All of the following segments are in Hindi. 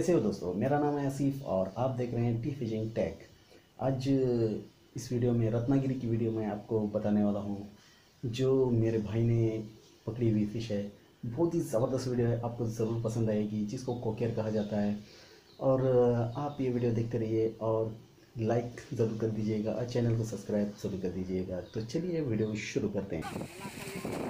कैसे हो दोस्तों? मेरा नाम है आसिफ और आप देख रहे हैं टी फिशिंग टैग आज इस वीडियो में, रत्नागिरी की वीडियो में आपको बताने वाला हूँ, जो मेरे भाई ने पकड़ी हुई फ़िश है। बहुत ही ज़बरदस्त वीडियो है, आपको ज़रूर पसंद आएगी, जिसको कोकेर कहा जाता है। और आप ये वीडियो देखते रहिए और लाइक ज़रूर कर दीजिएगा और चैनल को सब्सक्राइब ज़रूर कर दीजिएगा। तो चलिए वीडियो शुरू करते हैं।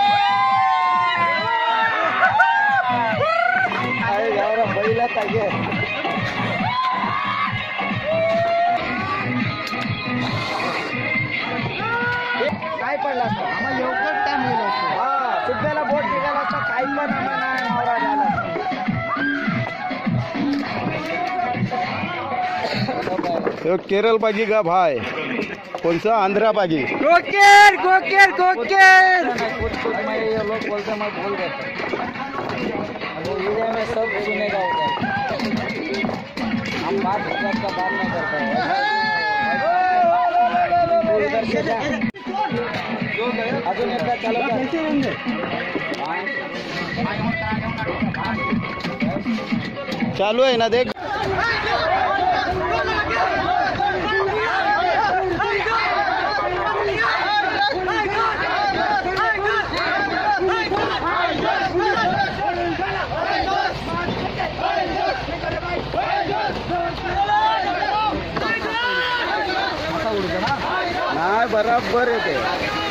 तो केरळ पागी का भाई। कौन सा? आंध्रा पागी कोकेर कोकेर कोकेर कुछ कुछ मैं ये लोग बोलते मैं बोल देता में सब सुनेगा हम बात का बात नहीं करते तू इधर से जा अजून एकदा चालू चालू है ना देख. बराबर येते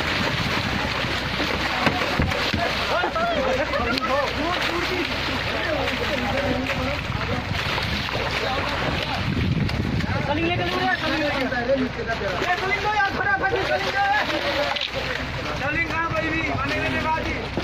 चलिंगा चलिंगा बाई भी बने बाजी